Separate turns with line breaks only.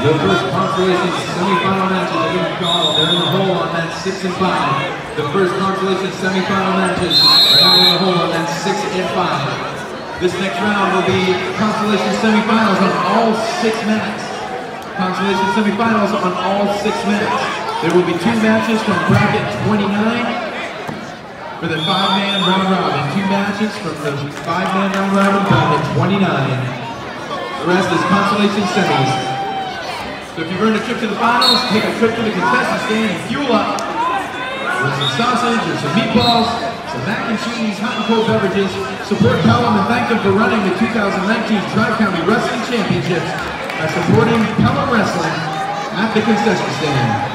The first consolation semifinal matches being called. They're in the hole on that six and five. The first consolation semifinal matches are now in the hole on that six and five. This next round will be consolation semifinals on all six mats. Consolation semifinals on all six mats. There will be two matches from bracket 29 for the five-man round robin. Two matches from the five-man round robin bracket 29. The rest is consolation semis. So if you've earned a trip to the finals, take a trip to the contestant stand and fuel up with some sausage or some meatballs, some mac and cheese, hot and cold beverages. Support Pelham and thank them for running the 2019 Tri-County Wrestling Championships by supporting Pelham Wrestling at the concession stand.